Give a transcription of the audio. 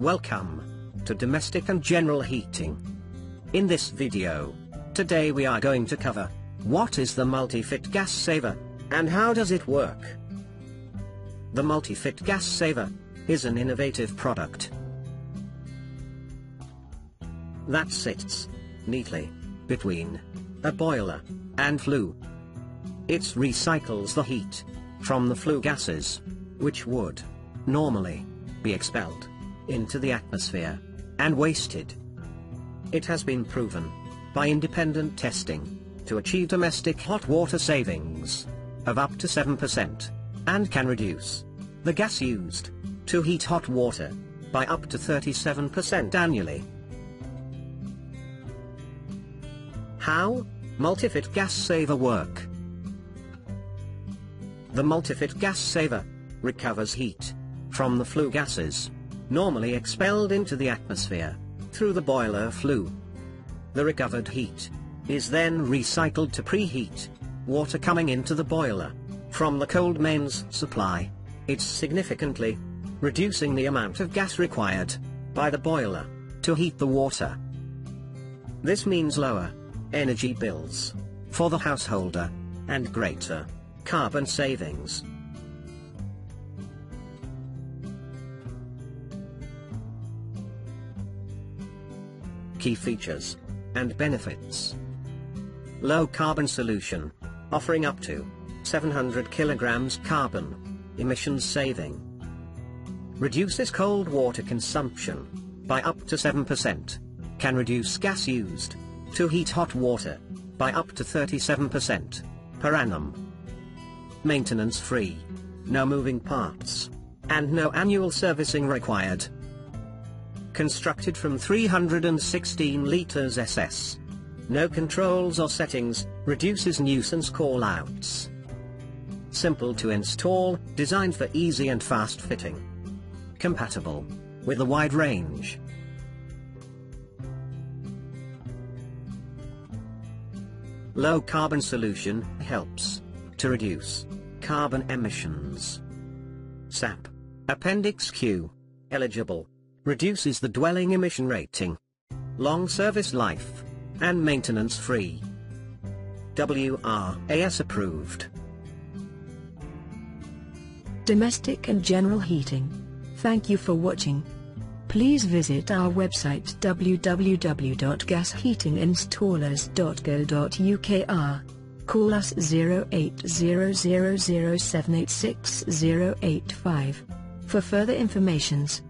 Welcome to Domestic and General Heating. In this video, today we are going to cover what is the Multi-Fit Gas Saver and how does it work. The Multi-Fit Gas Saver is an innovative product that sits neatly between a boiler and flue. It recycles the heat from the flue gases, which would normally be expelled into the atmosphere and wasted. It has been proven by independent testing to achieve domestic hot water savings of up to 7% and can reduce the gas used to heat hot water by up to 37% annually. How Multifit Gas Saver work? The Multifit Gas Saver recovers heat from the flue gases, normally expelled into the atmosphere, through the boiler flue. The recovered heat is then recycled to preheat water coming into the boiler from the cold mains supply. It's significantly reducing the amount of gas required by the boiler to heat the water. This means lower energy bills for the householder and greater carbon savings. Key features and benefits. Low carbon solution, offering up to 700 kilograms carbon emissions saving. Reduces cold water consumption by up to 7%. Can reduce gas used to heat hot water by up to 37% per annum. Maintenance free. No moving parts. And no annual servicing required. Constructed from 316 liters SS. No controls or settings, reduces nuisance call-outs. Simple to install, designed for easy and fast fitting. Compatible with a wide range. Low carbon solution helps to reduce carbon emissions. SAP Appendix Q eligible reduces the dwelling emission rating. Long service life and maintenance free. WRAS approved. Domestic and general heating. Thank you for watching. Please visit our website www.gasheatinginstallers.co.uk Call us 08000786085 for further informations.